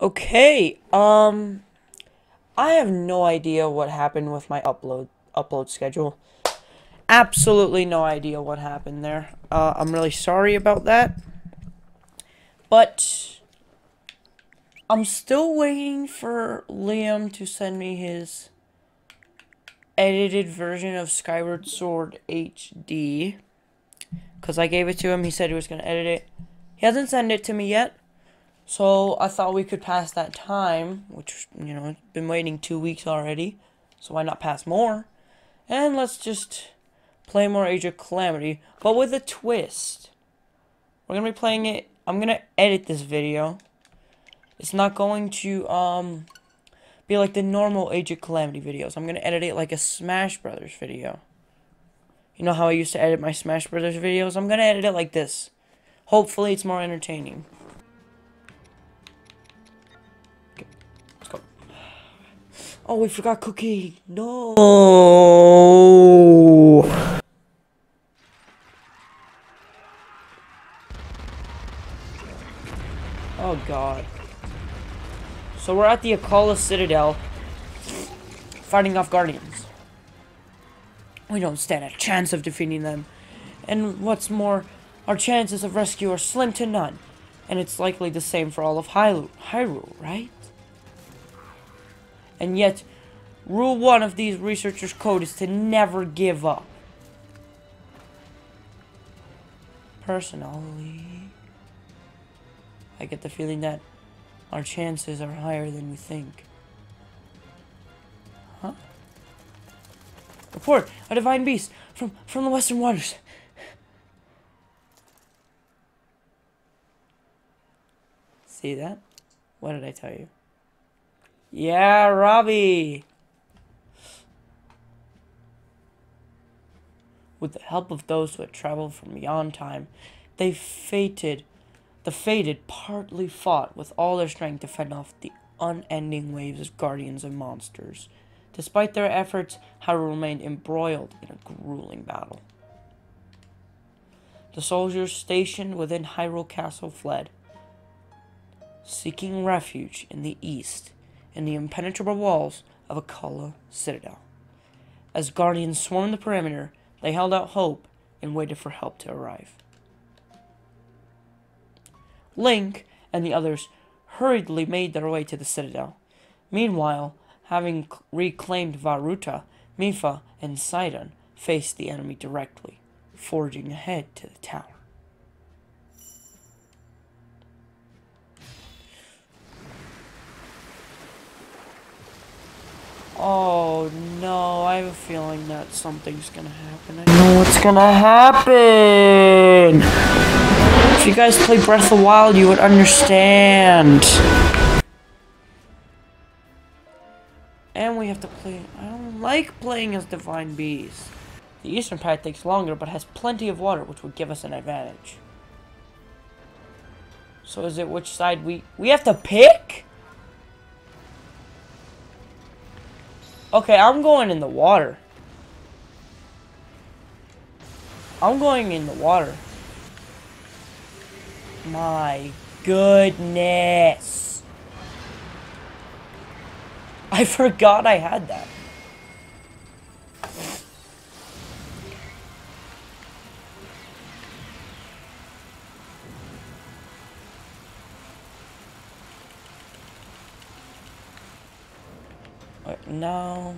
Okay, um, I have no idea what happened with my upload upload schedule. Absolutely no idea what happened there. Uh, I'm really sorry about that. But I'm still waiting for Liam to send me his edited version of Skyward Sword HD. Because I gave it to him. He said he was going to edit it. He hasn't sent it to me yet. So I thought we could pass that time, which, you know, been waiting two weeks already. So why not pass more? And let's just play more Age of Calamity, but with a twist. We're going to be playing it, I'm going to edit this video. It's not going to, um, be like the normal Age of Calamity videos. I'm going to edit it like a Smash Brothers video. You know how I used to edit my Smash Brothers videos? I'm going to edit it like this. Hopefully it's more entertaining. Oh, we forgot Cookie. No. Oh, God. So we're at the Akkala Citadel, fighting off Guardians. We don't stand a chance of defeating them. And what's more, our chances of rescue are slim to none. And it's likely the same for all of Hyrule, Hyrule right? And yet, rule one of these researchers' code is to never give up. Personally, I get the feeling that our chances are higher than we think. Huh? Report! A divine beast from from the western waters. See that? What did I tell you? Yeah, Robbie! With the help of those who had traveled from beyond time, they fated, the fated partly fought with all their strength to fend off the unending waves of guardians and monsters. Despite their efforts, Hyrule remained embroiled in a grueling battle. The soldiers stationed within Hyrule Castle fled, seeking refuge in the east in the impenetrable walls of Akkala Citadel. As guardians swarmed the perimeter, they held out hope and waited for help to arrive. Link and the others hurriedly made their way to the citadel. Meanwhile, having reclaimed Vah Ruta, Mipha, and Sidon faced the enemy directly, forging ahead to the tower. No, I have a feeling that something's gonna happen. I know what's gonna happen! If you guys play Breath of the Wild, you would understand. And we have to play... I don't like playing as Divine Bees. The eastern path takes longer, but has plenty of water, which would give us an advantage. So is it which side we... We have to pick? Okay, I'm going in the water. I'm going in the water. My goodness. I forgot I had that. Right, now.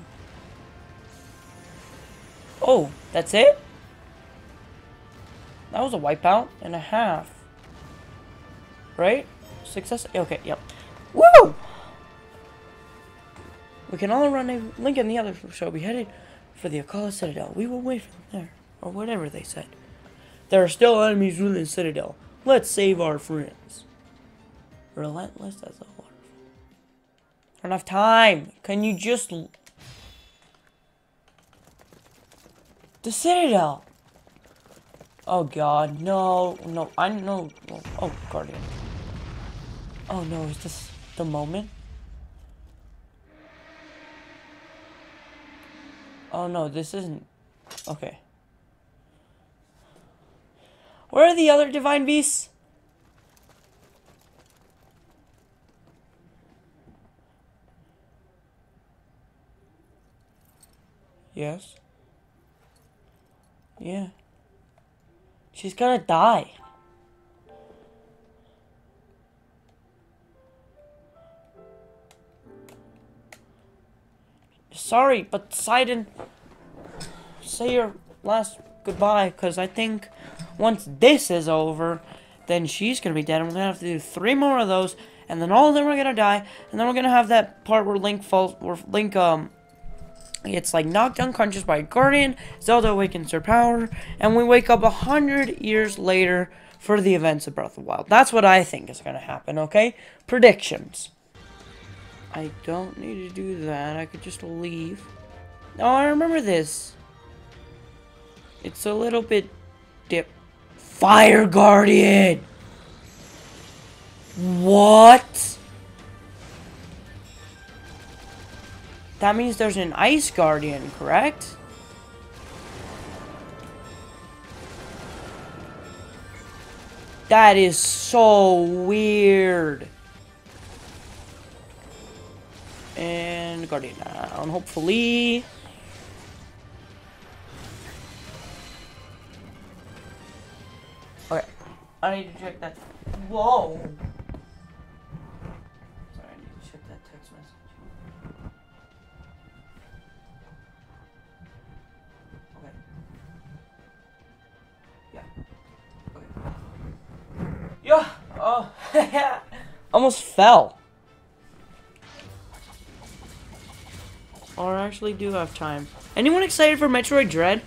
Oh, that's it? That was a wipeout and a half. Right? Success? Okay, yep. Woo! We can all run a link in the other shall be headed for the Akkala Citadel. We will wait for them there. Or whatever they said. There are still enemies ruling Citadel. Let's save our friends. Relentless as a waterfall. Enough time. Can you just... The Citadel. Oh god, no, no, I know. Oh, Guardian. Oh no, is this the moment? Oh no, this isn't. Okay. Where are the other divine beasts? Yes. Yeah. She's gonna die. Sorry, but Sidon, say your last goodbye, because I think once this is over, then she's gonna be dead, and we're gonna have to do three more of those, and then all of them are gonna die, and then we're gonna have that part where Link falls, where Link, um, it's like knocked unconscious by a guardian, Zelda awakens her power, and we wake up a hundred years later for the events of Breath of the Wild. That's what I think is gonna happen, okay? Predictions. I don't need to do that, I could just leave. Oh, I remember this. It's a little bit dip. Fire Guardian! What? That means there's an Ice Guardian, correct? That is so weird. And Guardian down, hopefully. Okay, I need to check that. Whoa! Yeah. Oh, almost fell. Or I actually do have time. Anyone excited for Metroid Dread?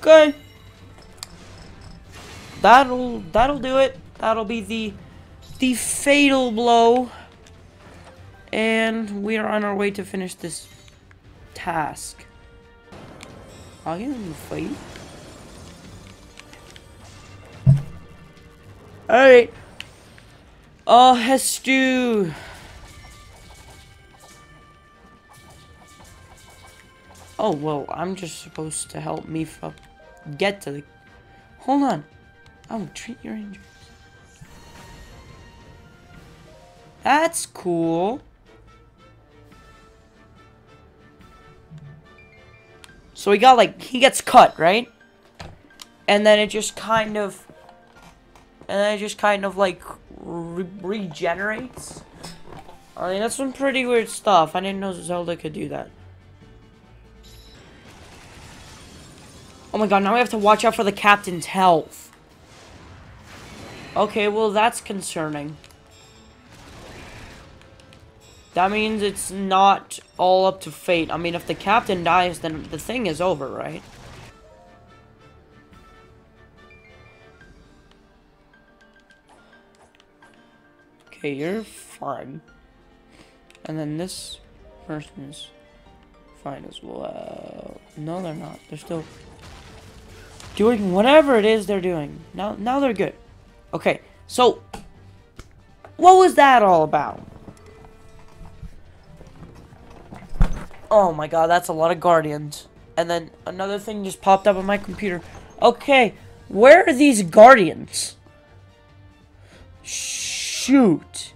Good. That'll that'll do it. That'll be the the fatal blow. And we are on our way to finish this task. I'll get in the fight. Alright. Oh, Hestu. Oh, well, I'm just supposed to help Mipha get to the... Hold on. Oh, treat your injuries. That's cool. So he got, like, he gets cut, right? And then it just kind of and then it just kind of like re regenerates. I mean, that's some pretty weird stuff. I didn't know Zelda could do that. Oh my god, now we have to watch out for the captain's health. Okay, well, that's concerning. That means it's not all up to fate. I mean, if the captain dies, then the thing is over, right? Okay, you're fine. And then this person is fine as well. No, they're not. They're still doing whatever it is they're doing. Now, now they're good. Okay, so what was that all about? Oh my god, that's a lot of guardians. And then another thing just popped up on my computer. Okay, where are these guardians? Shoot.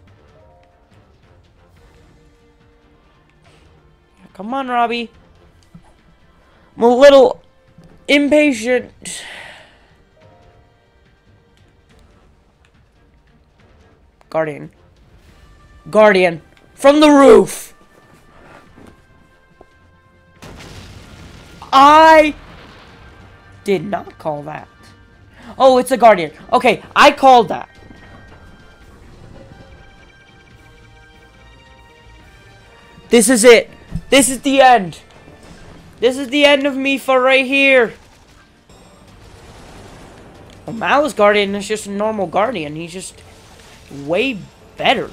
Come on, Robbie. I'm a little impatient. Guardian. Guardian. From the roof. I did not call that. Oh, it's a guardian. Okay, I called that. This is it. This is the end. This is the end of me for right here. Well, Malice Guardian is just a normal Guardian. He's just way better.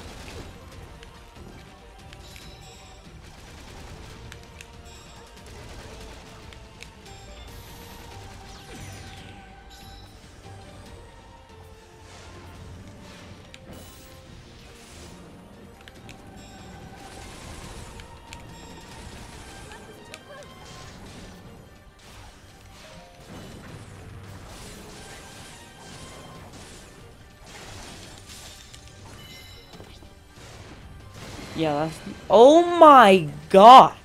Yeah, that's... Oh my god!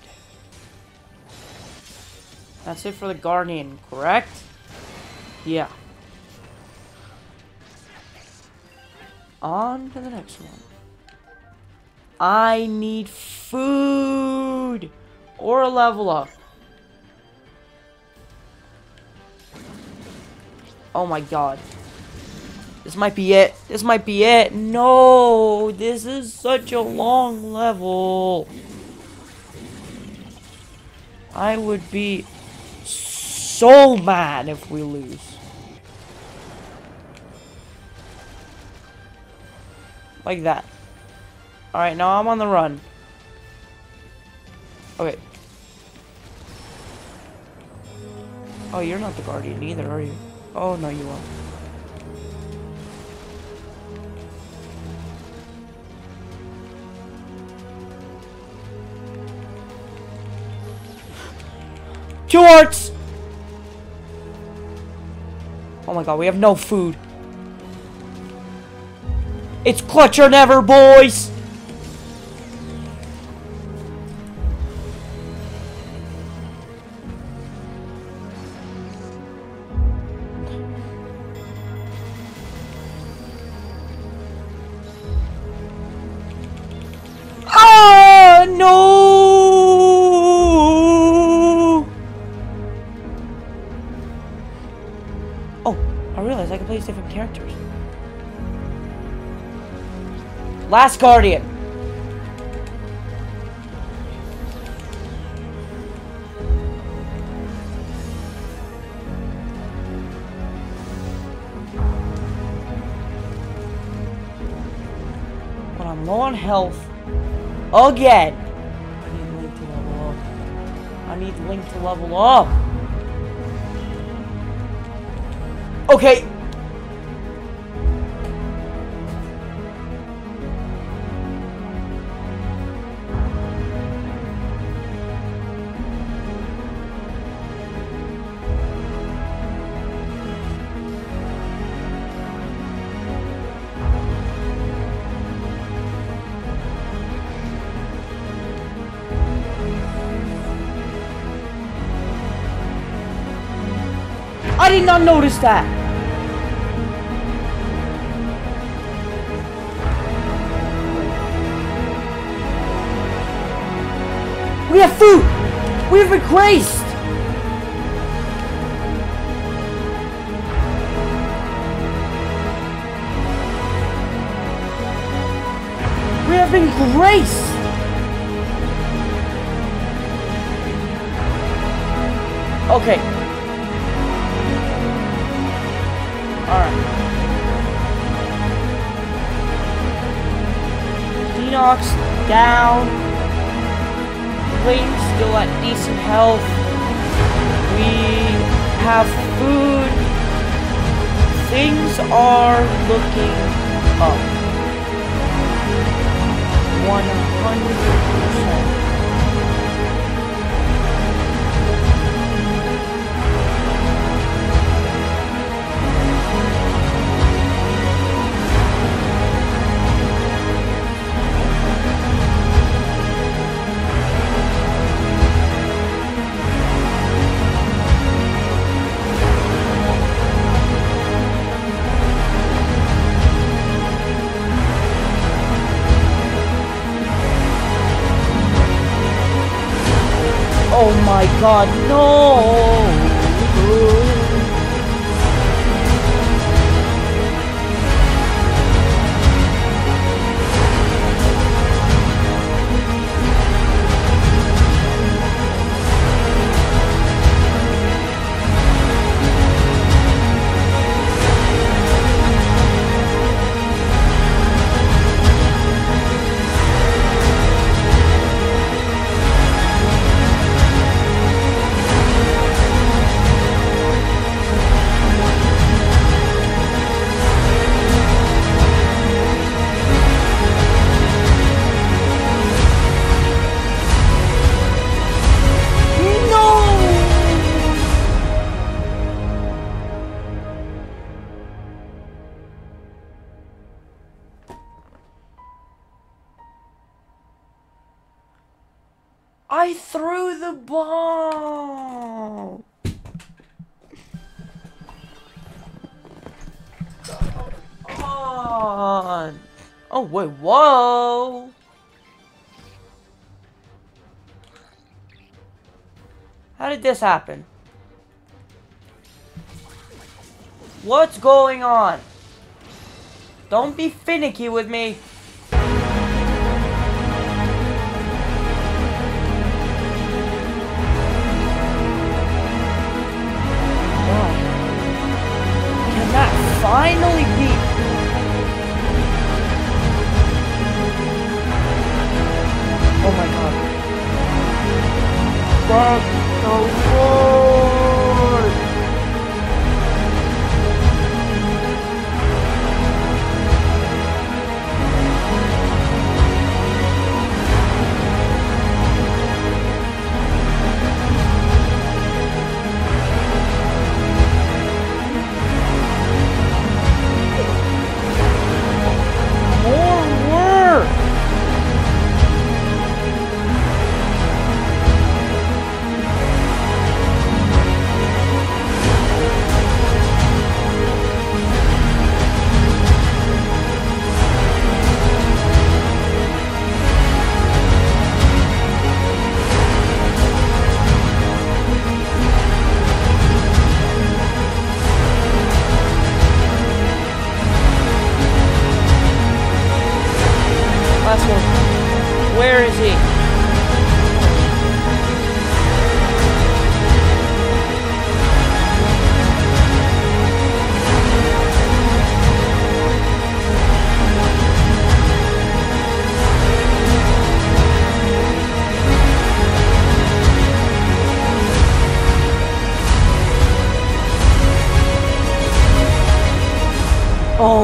That's it for the Guardian, correct? Yeah. On to the next one. I need food! Or a level up. Oh my god. This might be it. This might be it. No! This is such a long level. I would be so mad if we lose. Like that. Alright, now I'm on the run. Okay. Oh, you're not the guardian either, are you? Oh, no, you are. Two hearts! Oh my god, we have no food. It's clutch or never, boys! Last Guardian. When I'm low on health, again. I need Link to level up. I need Link to level up. Okay. Did not notice that. We have food. We have been graced. We have been graced. Okay. Denox down. Link still at decent health. We have food. Things are looking up. 100%. God, ball. On. Oh, wait, whoa. How did this happen? What's going on? Don't be finicky with me. Finally be? Oh my god. Thank the Lord!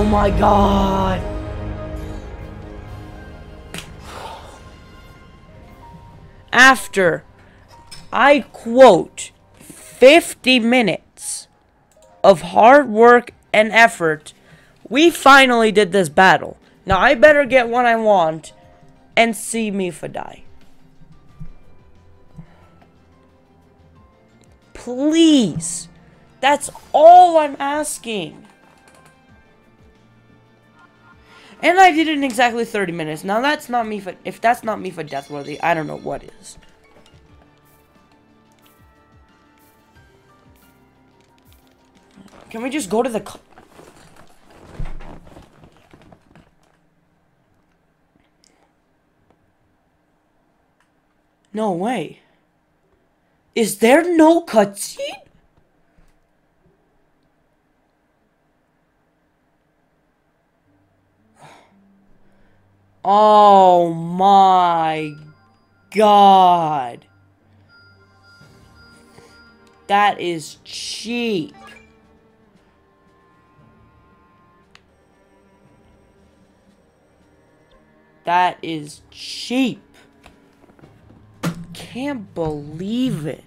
My god. After I quote 50 minutes of hard work and effort, we finally did this battle. Now I better get what I want and see Mipha die. Please. That's all I'm asking. And I did it in exactly 30 minutes. Now that's not me for if that's not me for Deathworthy, I don't know what is. Can we just go to the No way. Is there no cutscene? Oh my god. That is cheap. That is cheap. Can't believe it.